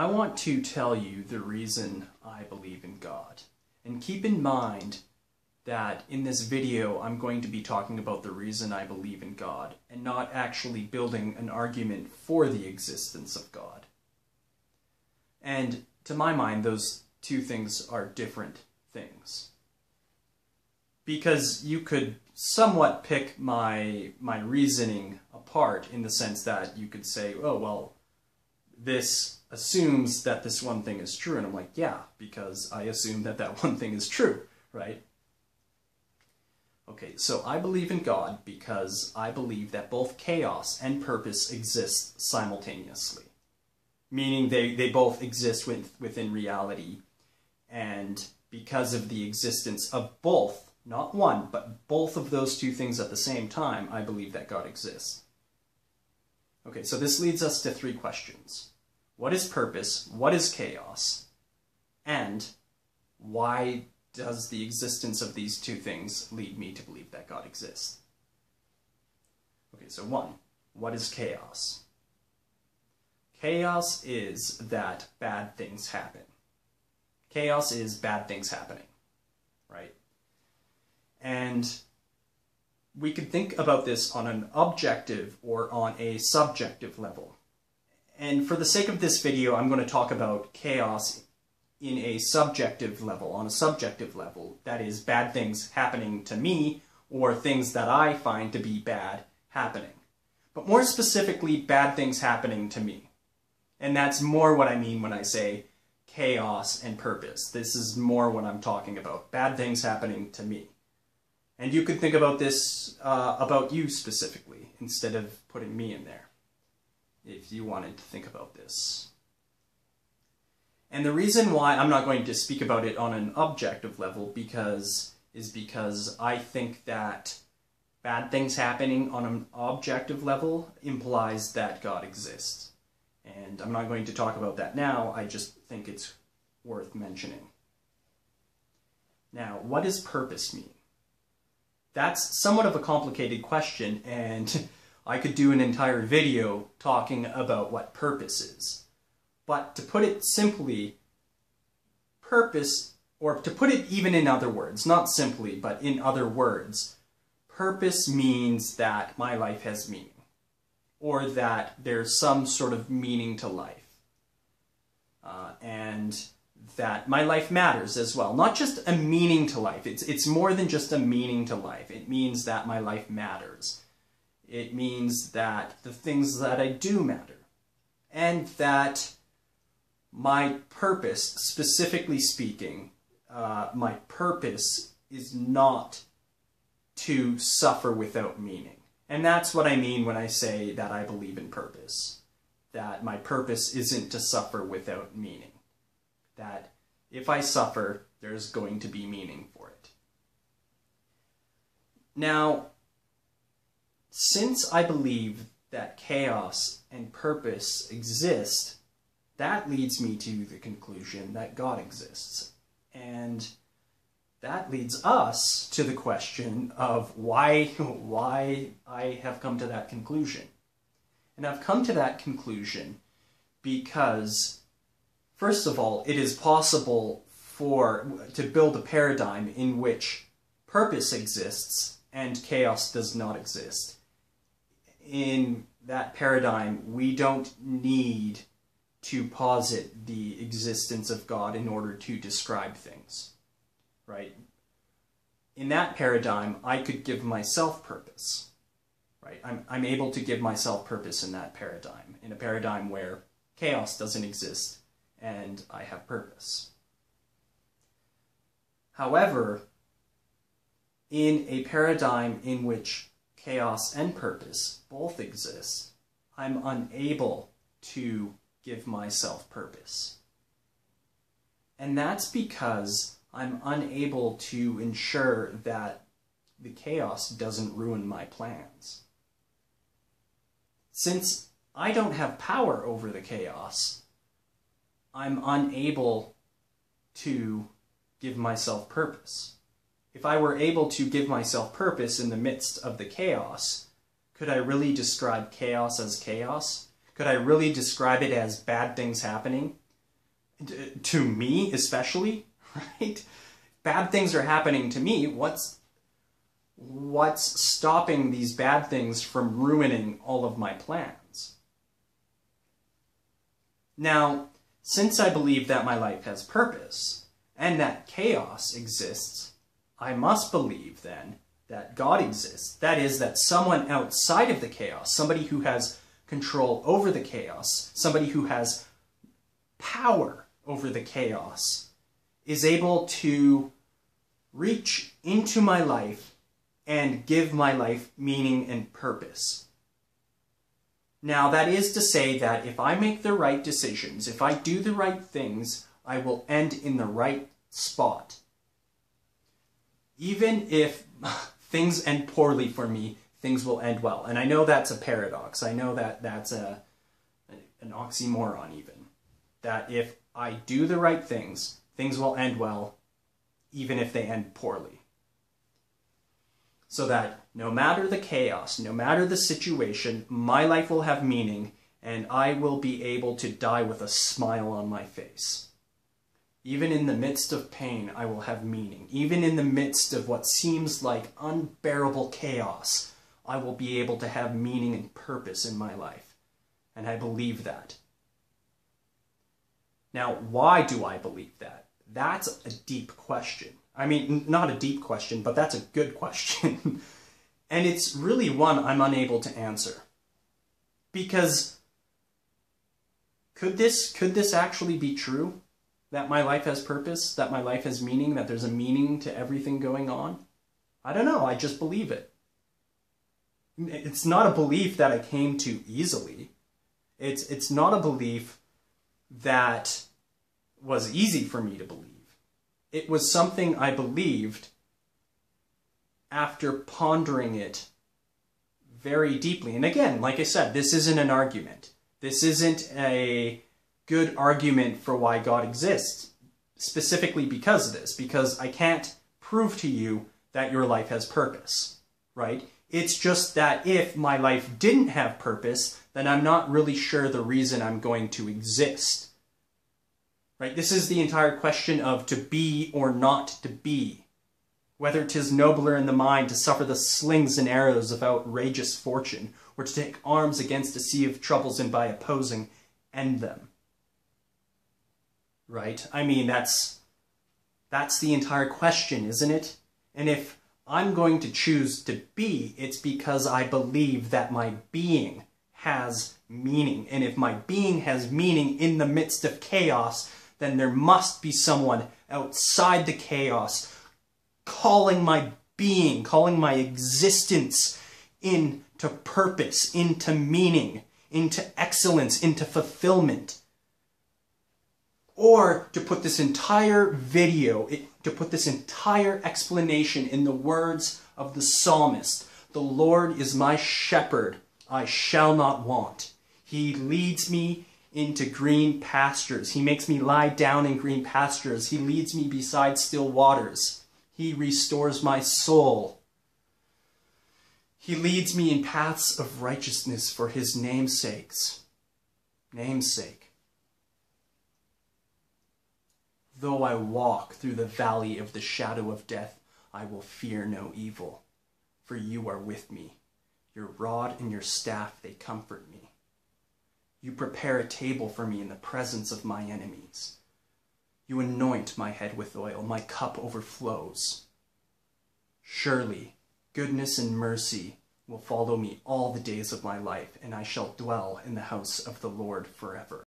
I want to tell you the reason I believe in God. And keep in mind that in this video I'm going to be talking about the reason I believe in God and not actually building an argument for the existence of God. And to my mind, those two things are different things. Because you could somewhat pick my my reasoning apart in the sense that you could say, oh well, this assumes that this one thing is true. And I'm like, yeah, because I assume that that one thing is true, right? Okay, so I believe in God because I believe that both chaos and purpose exist simultaneously. Meaning they, they both exist with, within reality. And because of the existence of both, not one, but both of those two things at the same time, I believe that God exists. Okay, so this leads us to three questions. What is purpose? What is chaos? And why does the existence of these two things lead me to believe that God exists? Okay, so one, what is chaos? Chaos is that bad things happen. Chaos is bad things happening, right? And we could think about this on an objective or on a subjective level. And for the sake of this video, I'm going to talk about chaos in a subjective level, on a subjective level. That is, bad things happening to me or things that I find to be bad happening. But more specifically, bad things happening to me. And that's more what I mean when I say chaos and purpose. This is more what I'm talking about. Bad things happening to me. And you could think about this uh, about you specifically instead of putting me in there if you wanted to think about this. And the reason why I'm not going to speak about it on an objective level because is because I think that bad things happening on an objective level implies that God exists. And I'm not going to talk about that now, I just think it's worth mentioning. Now, what does purpose mean? That's somewhat of a complicated question, and I could do an entire video talking about what purpose is. But to put it simply, purpose, or to put it even in other words, not simply, but in other words, purpose means that my life has meaning, or that there's some sort of meaning to life. Uh, and that my life matters as well. Not just a meaning to life. It's, it's more than just a meaning to life. It means that my life matters. It means that the things that I do matter. And that my purpose, specifically speaking, uh, my purpose is not to suffer without meaning. And that's what I mean when I say that I believe in purpose. That my purpose isn't to suffer without meaning. That if I suffer, there's going to be meaning for it. Now, since I believe that chaos and purpose exist, that leads me to the conclusion that God exists. And that leads us to the question of why, why I have come to that conclusion. And I've come to that conclusion because, first of all, it is possible for to build a paradigm in which purpose exists and chaos does not exist in that paradigm, we don't need to posit the existence of God in order to describe things, right? In that paradigm, I could give myself purpose, right? I'm, I'm able to give myself purpose in that paradigm, in a paradigm where chaos doesn't exist and I have purpose. However, in a paradigm in which chaos and purpose both exist, I'm unable to give myself purpose. And that's because I'm unable to ensure that the chaos doesn't ruin my plans. Since I don't have power over the chaos, I'm unable to give myself purpose. If I were able to give myself purpose in the midst of the chaos, could I really describe chaos as chaos? Could I really describe it as bad things happening? to me especially, right? Bad things are happening to me. What's what's stopping these bad things from ruining all of my plans? Now, since I believe that my life has purpose and that chaos exists, I must believe then that God exists. That is, that someone outside of the chaos, somebody who has control over the chaos, somebody who has power over the chaos, is able to reach into my life and give my life meaning and purpose. Now, that is to say that if I make the right decisions, if I do the right things, I will end in the right spot. Even if things end poorly for me, things will end well. And I know that's a paradox. I know that that's a an oxymoron even. That if I do the right things, things will end well, even if they end poorly. So that no matter the chaos, no matter the situation, my life will have meaning and I will be able to die with a smile on my face. Even in the midst of pain, I will have meaning. Even in the midst of what seems like unbearable chaos, I will be able to have meaning and purpose in my life. And I believe that. Now, why do I believe that? That's a deep question. I mean, not a deep question, but that's a good question. and it's really one I'm unable to answer. Because could this could this actually be true? That my life has purpose, that my life has meaning, that there's a meaning to everything going on? I don't know, I just believe it it's not a belief that I came to easily. It's it's not a belief that was easy for me to believe. It was something I believed after pondering it very deeply. And again, like I said, this isn't an argument. This isn't a good argument for why God exists, specifically because of this, because I can't prove to you that your life has purpose, right? It's just that if my life didn't have purpose, then I'm not really sure the reason I'm going to exist. Right? This is the entire question of to be or not to be. Whether 'tis nobler in the mind to suffer the slings and arrows of outrageous fortune, or to take arms against a sea of troubles and by opposing end them. Right? I mean, that's that's the entire question, isn't it? And if I'm going to choose to be, it's because I believe that my being has meaning. And if my being has meaning in the midst of chaos, then there must be someone outside the chaos calling my being, calling my existence into purpose, into meaning, into excellence, into fulfillment. Or to put this entire video, to put this entire explanation in the words of the psalmist The Lord is my shepherd, I shall not want. He leads me into green pastures. He makes me lie down in green pastures. He leads me beside still waters. He restores my soul. He leads me in paths of righteousness for his namesake's. Namesake. Though I walk through the valley of the shadow of death, I will fear no evil, for you are with me. Your rod and your staff, they comfort me. You prepare a table for me in the presence of my enemies. You anoint my head with oil, my cup overflows. Surely goodness and mercy will follow me all the days of my life, and I shall dwell in the house of the Lord forever.